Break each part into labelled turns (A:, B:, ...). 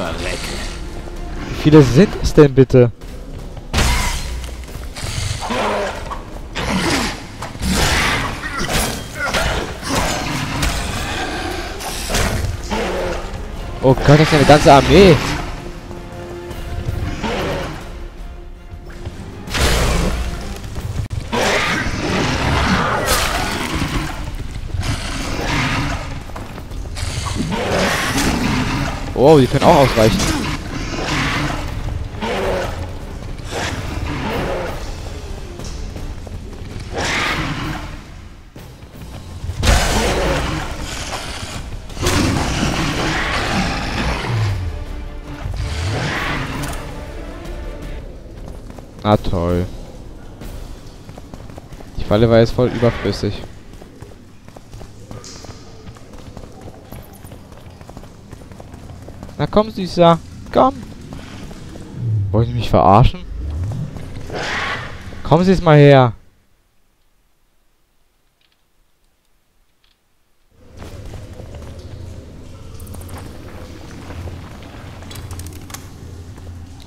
A: verrecke.
B: Wie viele sind es denn bitte? Oh Gott, das ist eine ganze Armee. Oh, die können auch ausweichen. Ah, toll. Die Falle war jetzt voll überflüssig. Komm, Süßer. Komm. Wollen Sie mich verarschen? Kommen Sie jetzt mal her.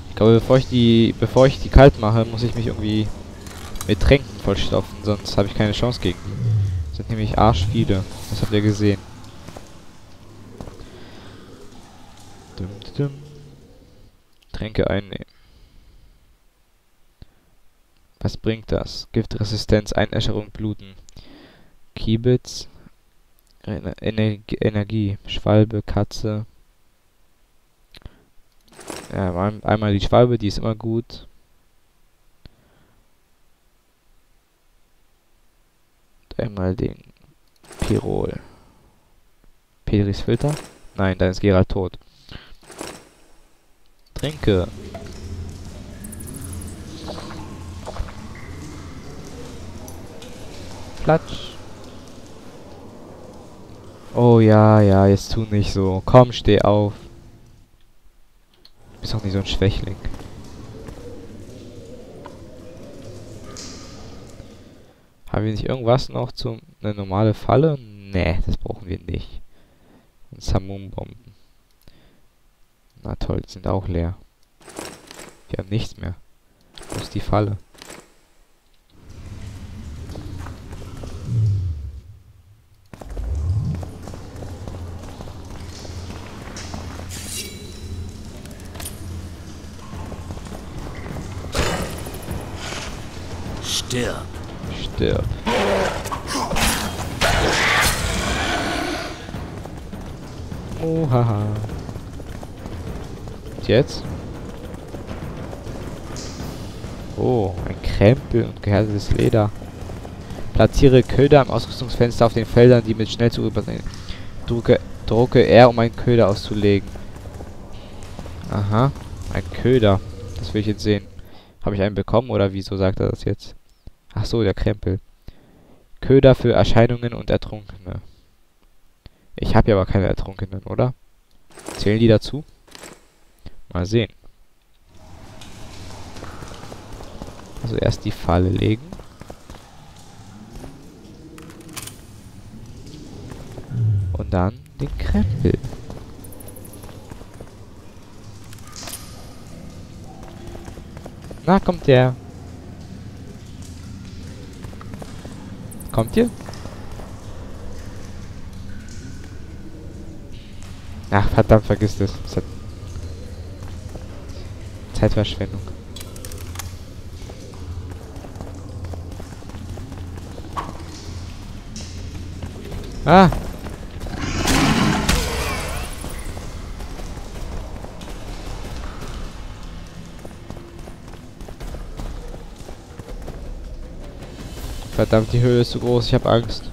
B: Ich glaube, bevor ich die, bevor ich die kalt mache, muss ich mich irgendwie mit Tränken vollstopfen, sonst habe ich keine Chance gegen die. Das sind nämlich arsch viele. Das habt ihr gesehen. Dum, dum. Tränke einnehmen. Was bringt das? Giftresistenz, Einäscherung, Bluten. Kiebitz. Ener Energie. Schwalbe, Katze. Ja, einmal die Schwalbe, die ist immer gut. Einmal den Pirol. Petris Filter? Nein, dann ist Gerald tot. Trinke. Platsch. Oh ja, ja, jetzt tu nicht so. Komm, steh auf. Du bist doch nicht so ein Schwächling. Haben wir nicht irgendwas noch zum... Eine normale Falle? Nee, das brauchen wir nicht. Samun-Bomben. Na toll, die sind auch leer. Wir haben nichts mehr. Wo ist die Falle?
A: Stirb.
B: Stirb. Oh, haha. Jetzt? Oh, ein Krempel und gehärtetes Leder. Platziere Köder im Ausrüstungsfenster auf den Feldern, die mit Schnellzug übersehen. Drucke, drucke R, um einen Köder auszulegen. Aha, ein Köder. Das will ich jetzt sehen. Habe ich einen bekommen oder wieso sagt er das jetzt? Ach so, der Krempel. Köder für Erscheinungen und Ertrunkene. Ich habe ja aber keine Ertrunkenen, oder? Zählen die dazu? Mal sehen. Also erst die Falle legen. Und dann den Krempel. Na, kommt der. Kommt ihr? Ach, verdammt, vergiss das. das Zeitverschwendung. Ah! Verdammt, die Höhe ist zu groß, ich habe Angst.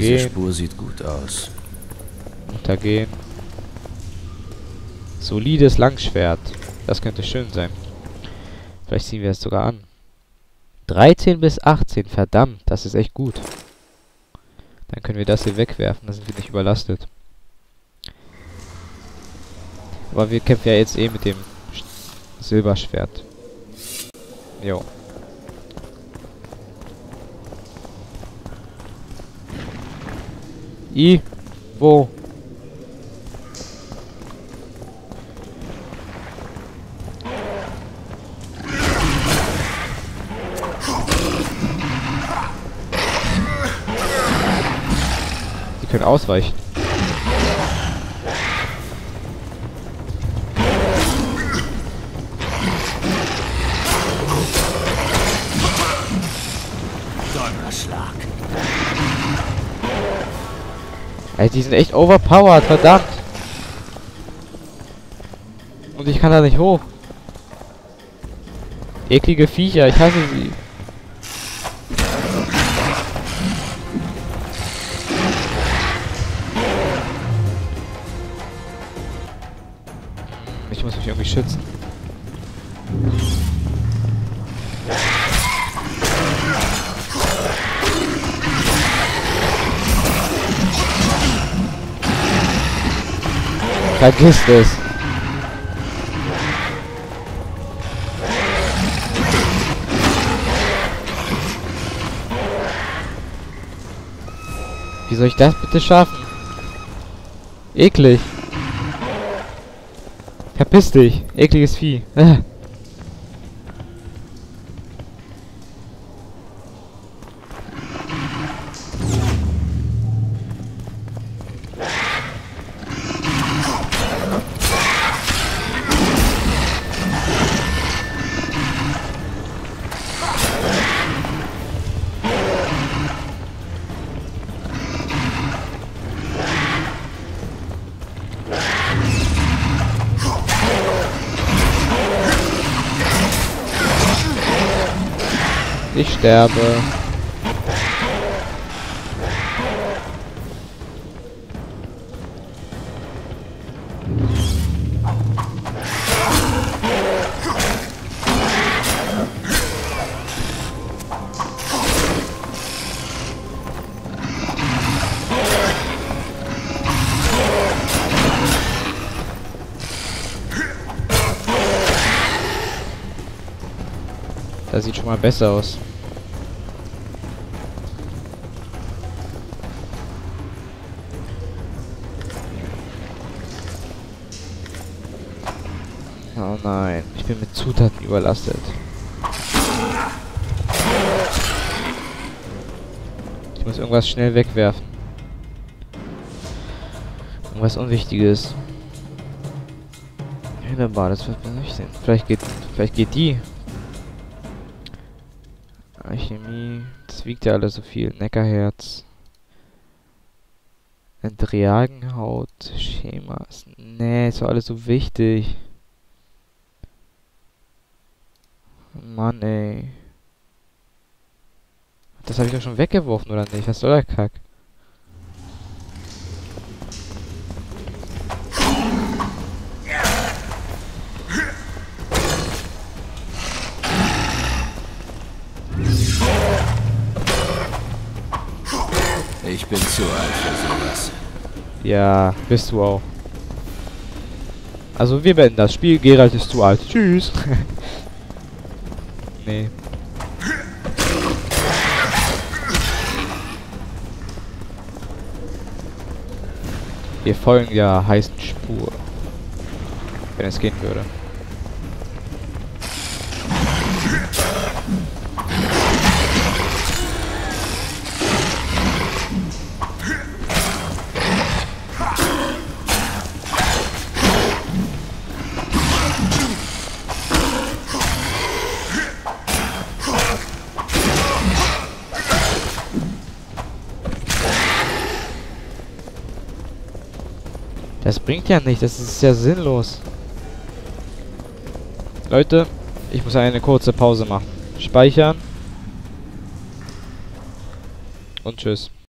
A: Diese Spur sieht gut aus.
B: Untergehen. Solides Langschwert. Das könnte schön sein. Vielleicht ziehen wir es sogar an. 13 bis 18, verdammt, das ist echt gut. Dann können wir das hier wegwerfen, dann sind wir nicht überlastet. Aber wir kämpfen ja jetzt eh mit dem Silberschwert. Jo. I. Wo? Die können ausweichen. Ey, die sind echt overpowered, verdammt. Und ich kann da nicht hoch. Eklige Viecher, ich hasse sie. Ich muss mich irgendwie schützen. Vergiss es. Wie soll ich das bitte schaffen? Eklig. Verpiss dich. Ekliges Vieh. Ich sterbe. Das sieht schon mal besser aus. Nein, ich bin mit Zutaten überlastet. Ich muss irgendwas schnell wegwerfen. Irgendwas Unwichtiges. Wunderbar, das wird man nicht sehen. Vielleicht geht, vielleicht geht die. Alchemie. Das wiegt ja alles so viel. Neckerherz. Endriagenhaut. Schemas. Nee, ist doch alles so wichtig. Mann, ey. Das habe ich doch schon weggeworfen, oder nicht? Was soll der Kack?
A: Ich bin zu alt für sowas.
B: Ja, bist du auch. Also wir beenden das Spiel. Geralt ist zu alt. Tschüss. nee. Wir folgen der heißen Spur. Wenn es gehen würde. Das bringt ja nicht, das ist ja sinnlos. Leute, ich muss eine kurze Pause machen. Speichern. Und tschüss.